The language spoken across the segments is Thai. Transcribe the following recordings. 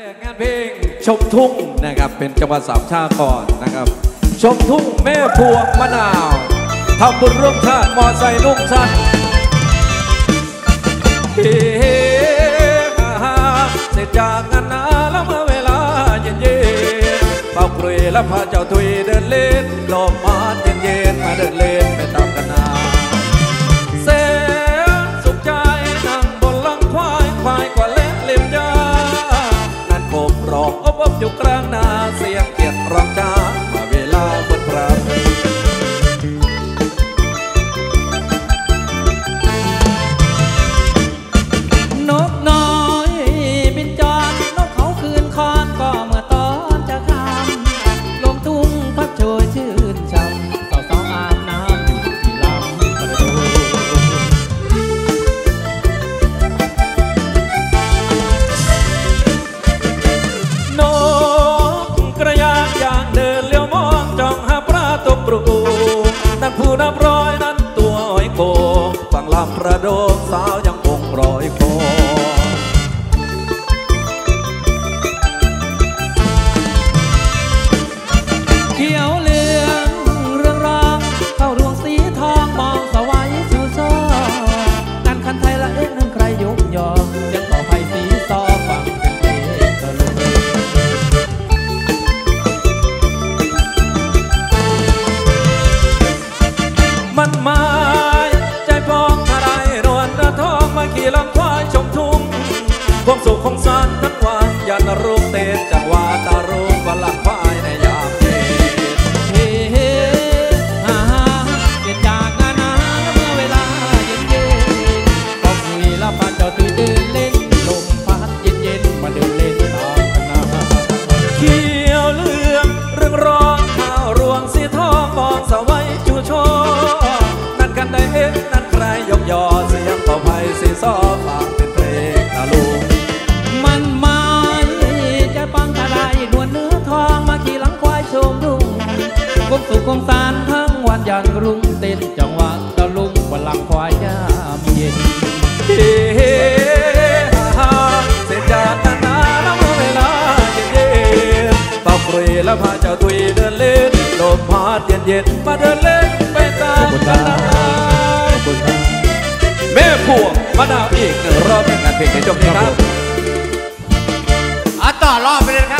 งานเพลงชมทุ่งนะครับเป็นจังหวัดสามชาก่อนนะครับ ชมทุ่งแม่พวงมะนาวทำบุญร่วมชาติมอดใส่หนุ่งชันเฮฮาเสร็จจากงานนาแล้วเมื่อเวลาเย็นเย็นเป่ากลุยแล้วพาเจ้าทุยเดินเล่นดอกมาเย็นเย็นมาเดินเล่นไปตามกันนะ วับอยู่กลางนาเสียงเกียรติร้องจ้า ยันรุ่งเต้นจังหวะตะลุงบนหลังควายยามเย็นเฮ้ฮ่าเสร็จนากนาน้ำเวลาเย็นๆต้องเรแล้พาเจ้าตุยเดินเล่นลมพัดเย็นๆมาเดินเล่นไปตามกาลแม่ผัวมาดาวอีกรอบงานเพลงในจบนี้ครับอะต่อรอบไปเลยครับ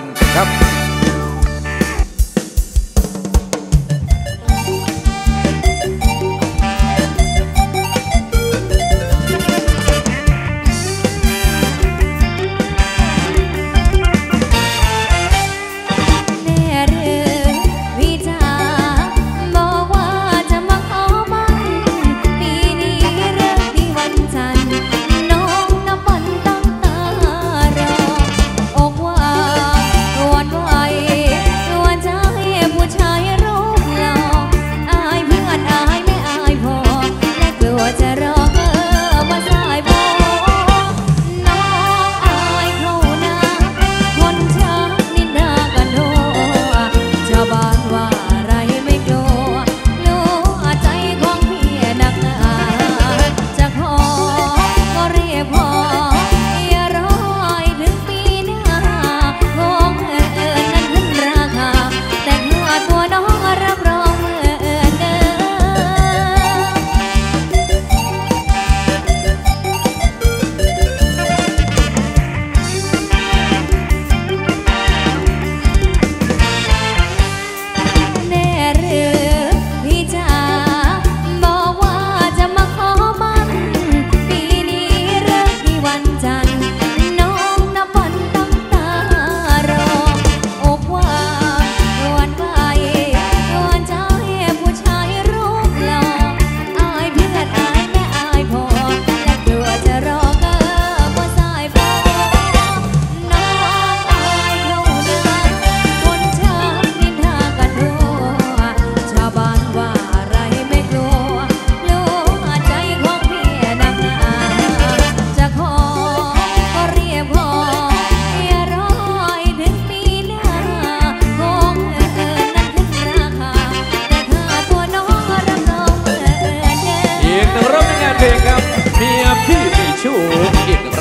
กหนึ่งท่านครับ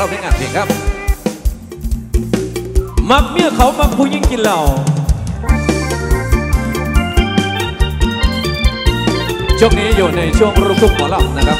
ในงานเพลงครับ มักเมียเขามักผู้ยิ่งกินเหล้าช่วงนี้อยู่ในช่วงรุ่งทุ่งหมอลำนะครับ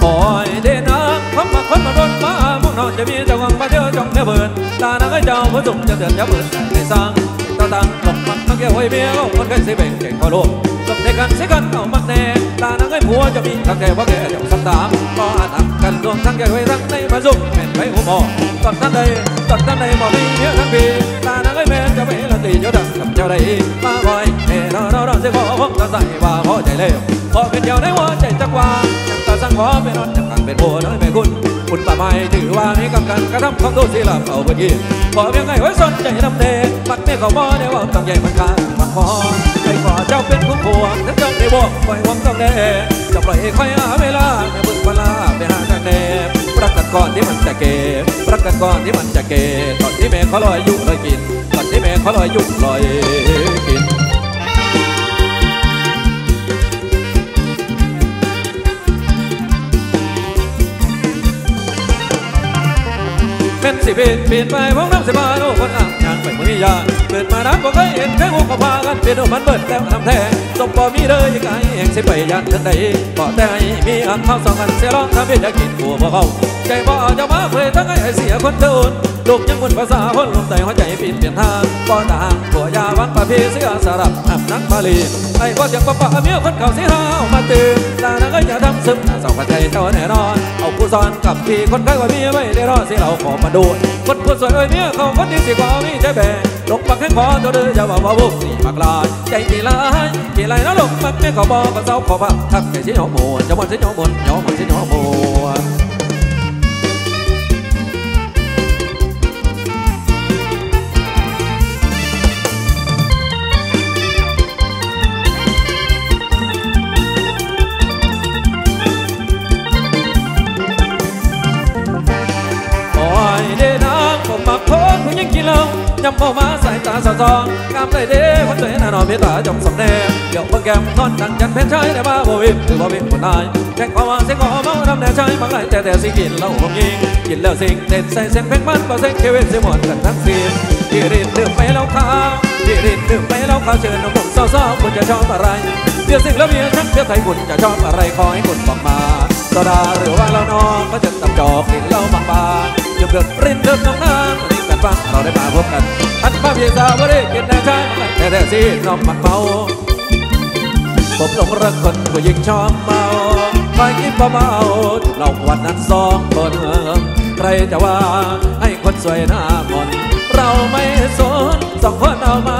โอ้ยเดนะคนมาคนมาโดนมา มุ่งนอนจะมีเจ้าของมาเที่ยวจงเที่ยวเบิร์นตานังให้เจ้าผู้สุขจะเดือดจะเบิร์นในสร้างตาตังหลงมันมักเกี่ยวไว้เมียก็คนเคยสิเป็นเก่งพอโลกจบในกันสิกันเอามักแน่ตานังให้ผัว สักตามก็อ่านกันรวมทั้งแก่ไม่นไปหัวหมอนนั้นใดตอนนั้นใดหมอมีเยอะทั้งปีตานังให้แม่จะไม่ละตีเจ้าดังกับเจ้ารอรอรอสิขอผมจะใส่ว่าพอใจเร็วพอเป็นเดียวในหัวใจจักว่าตาสังขอเป็นนอนจังเป็นโพน้อยไม่คุณคุณป่าไม้ถือว่ามีกำกันกระทำของตัวศิลปเอาไปยีขอเพียงไงไว้สนใจนำเดมักเมียเขาบ่ได้ว่าต้องใหญ่มันกลามันพอใจขอเจ้าเป็นผู้ผัวนั้นจังได้บอกปล่อยวังต้องแน่จะปล่อยให้คอยหาเวลาในบึกเวลาไปหาทางแน่ประกันก่อนที่มันจะเก็บประกันก่อนที่มันจะเก็บตอนที่แม่เขาลอยอยู่ลอยกินตอนที่แม่เขาลอยอยู่ลอย เป็นสิเปลี่ยนเปลี่ยนไปพวกน้ำสิบาโอ้คนอ่างยางไปมือยาเกิดมาน้ำก็เคยเห็นแค่หูก็พากันเปลี่ยนโอ้มันเบิดแล้วทำแท้สมบ่มีเลยยังไงเองสิไปยันทันใดบ่แต่ให้มีอันเท่าสองอันเสียร้องทำให้อยากกินหัวบ่เขา ใจบ่จะมาเคยทั้งไอ้เสียคนเดินลูกยังบนภาษาคนลมใจหัวใจปิดเปลี่ยนทางบ่ต่างตัวยาวังประเพเสียสารับอับนักมาลีไอ้ก็เสียงปะปะเมียคนเก่าสิหามาตื่นตานังก็อย่าทำซึมสองกันใจเจ้าแน่นอน เอาผู้ซ้อนกับพี่คนใกล้ว่าเมียไม่ได้รอสิเราขอมาดูคนผู้สวยเอ้ยเมียเขาคนดีสิกว่ามีใจแบ่ลงปักให้ขอตัวเดือจะว่าว่าบุกสีมักลายใจกี่ลายกี่ลายแล้วลงปักเมียเขาบอกก็เศร้าขอพักทักใจเสิหอมหมวนจะมันสิหอมหมวนหอมมันสิหอมหมวนโอ้ยเดนางผมมักคนผู้หญิงกิน เล่ายำเข้ามาสายตาสอดส่องกามได้เด้คนใจน่านอนเมตตาจงสำแน่เดี๋ยวเบิ่งแก้มทอนดังจันเพนชายได้มาบ่วิบหรือบ่วิบคนนายแข่งความว่าเสียงขอเมาทำแน่ชายบางไรแต่แต่สิกินเหล้าผมยิงกินแล้วสิ่งเด็ดใส่เส้นเพลงมันก็เส้นเควินเสียหมดกันทั้งสิ้นที่รินดื่มไปแล้วข้าวที่รินดื่มไปแล้วข้าวเชิญน้องผมเศร้าๆคุณจะชอบอะไรเดี๋ยวสิ่งแล้วเมียฉันเดี๋ยวไทยคุณจะชอบอะไรขอให้คุณบอกมาโซดาหรือว่าเรานองก็จะตับจอกกินเหล้าบางๆหยุดเดือดรินเดือดน้องน้ำ ฟังเราได้มาพบกันอันป้าพี่สาวไม่ได้กินแน่ใช่ไหมแต่แต่สิน้องมันเมาผมหลงรักคนผู้หญิงชอบเมาไปกินเบาๆเราวันนั้นสองคนใครจะว่าให้คนสวยหน้ามนเราไม่สนสองคนเอามา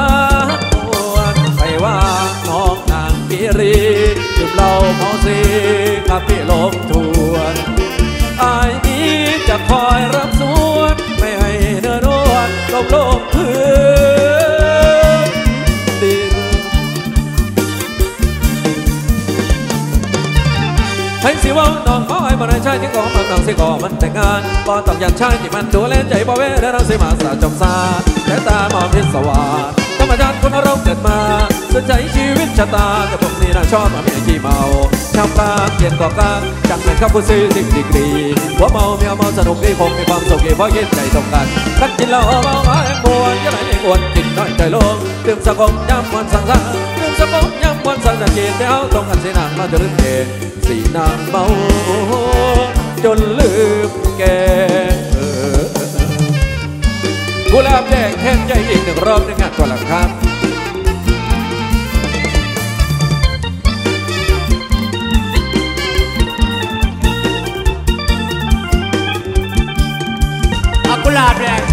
สิก่อมันแต่งงานบ่ต้องยันชายที่มันดูแลใจบ่เวแล้วเราสิมาสาจอมซาแต่ตามองพิศวาสธรรมชาติคนเราเกิดมาสนใจชีวิตชะตาแต่ผมนี่น่าชอบมาเมียขี้เมาทำกลางเย็นก่อกลางจังเป็นข้าผู้ซื้อสิ่งดีกรีหัวเมาเมียเมาสนุกดีคงมีความสุขดีเพราะเย็นใจตรงกันรักกินเหล้าเมาหาแองบวนยังไงอ้วนกินน้อยใจลงดื่มสะกมย้ำวันสังสารดื่มสะกมย้ำวันสังสารกินเดี๋ยวตรงกันสีนางมาจะลืมเองสีนางเมา จนลืมแกกุหลาบแดงแทนใจอีกหนึ่งรอบในงานตัวหลังครับกุหลาบแดง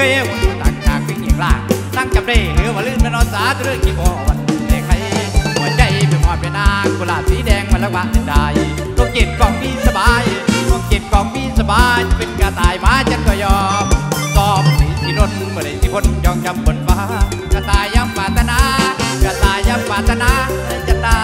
งคุยกันเกลียวต่างจากวิ่งอย่างล่างนั่งจำได้เหลือว่าลื่นนอนสาเรื่องกี่บ่วันเด็กใครหัวใจเป็นหอดเป็นนางกุหลาบสีแดงมันละวะได้ต้องเจ็ดกล่องมีสบายต้องเจ็ดกล่องมีสบายเป็นกระต่ายมาฉันก็ยอมตอบสีที่นนเมื่อไรที่พ้นยองจำบนฟ้ากระต่ายย้ำปารถนากระต่ายย้ำปารถนาจะตา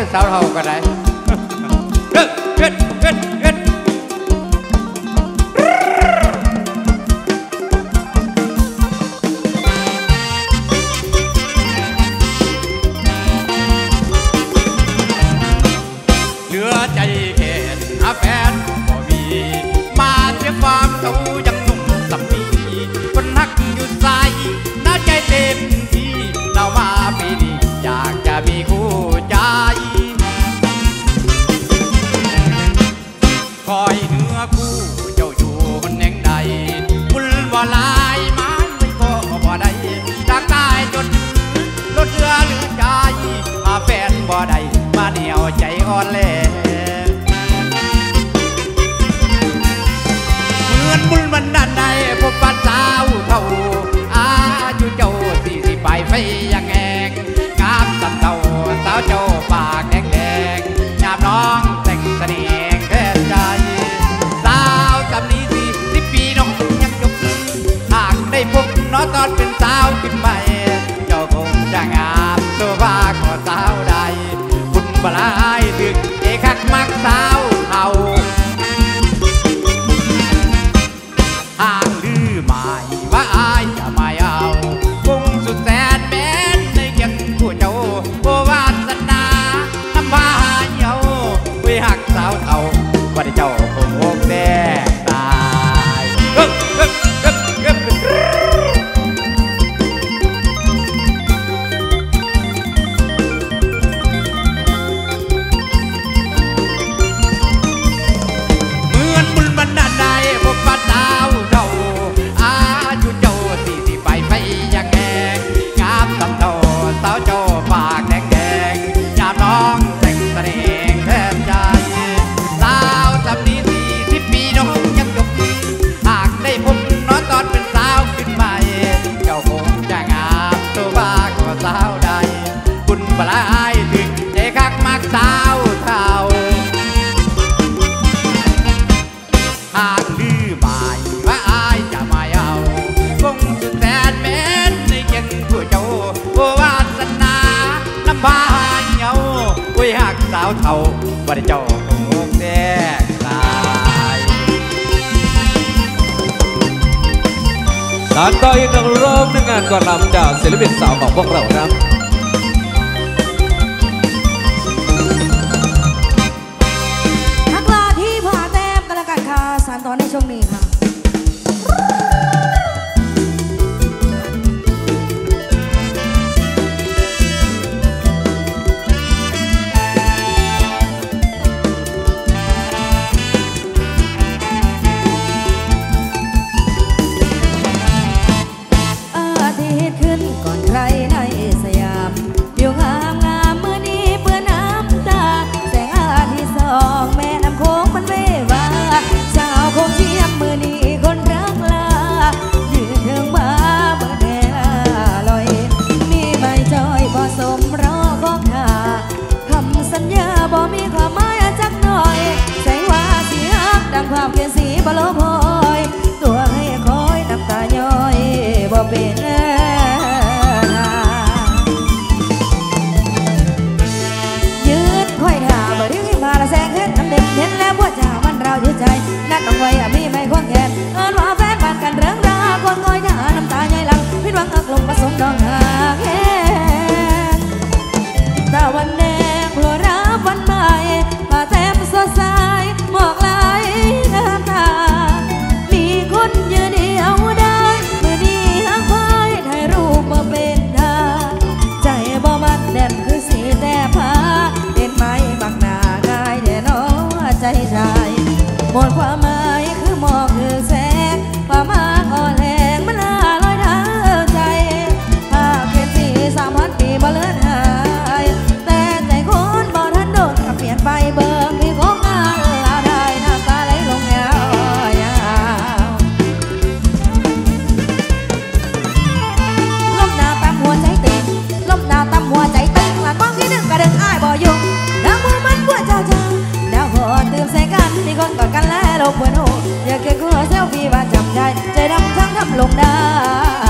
ด้ด้วยสาวเฮาก็ได้เกิดเดเกิดเ palabras. านต่ออีกหนึ่งร้องหนึ่งงานก่อนลำจากศิลปินสาวของพวกเราครับ con còn cắn lá đâu buồn hồ nhờ kia cua selfie và chậm dài, trời đông trắng thắm lùng đa